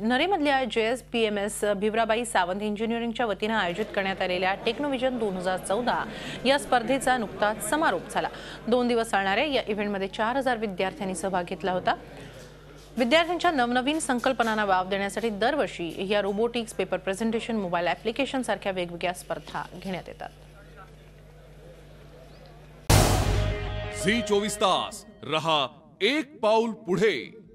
नरेमधल्या J S P M S Bhivrabai Sawant इंजिनिअरिंगच्या वतीनं आयोजित करण्यात आलेल्या टेक्नोव्हिजन दोन हजार चौदा या स्पर्धेचा नुकताच समारोप झाला. दोन दिवस चालणाऱ्या या इव्हेंटमध्ये चार हजार विद्यार्थ्यांनी सहभाग घेतला होता. विद्यार्थ्यांच्या नवनवीन संकल्पनांना वाव देण्यासाठी दरवर्षी या robotics paper presentation mobile application सारख्या वेगवेगळ्या स्पर्धा घेण्यात येतात. झी चोवीस तास रहा एक पाऊल पुढे.